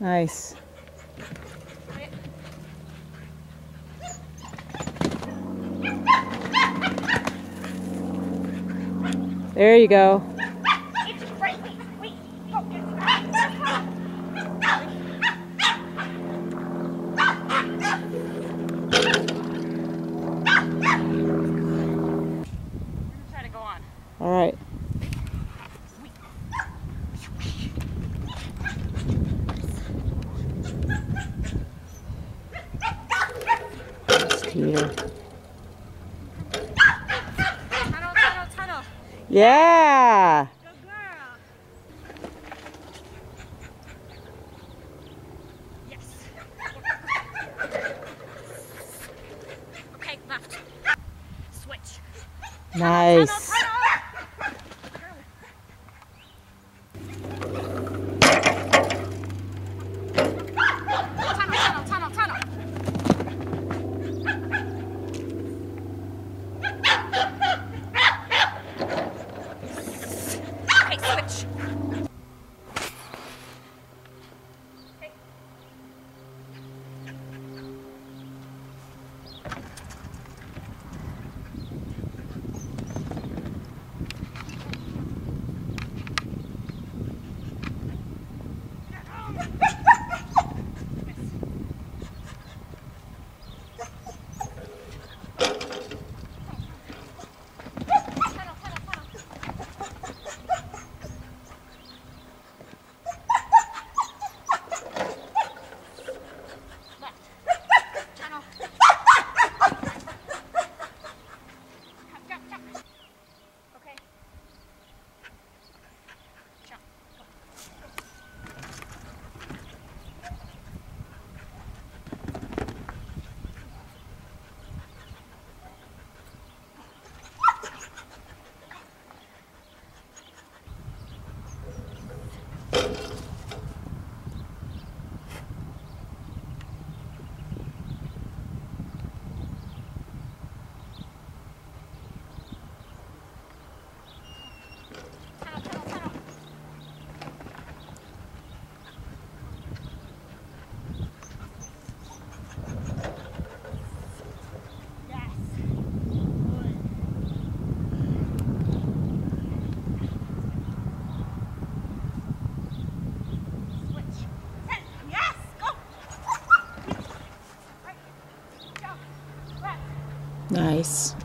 Nice. There you go. Tunnel, tunnel, tunnel. Yeah. Nice. switch. Nice.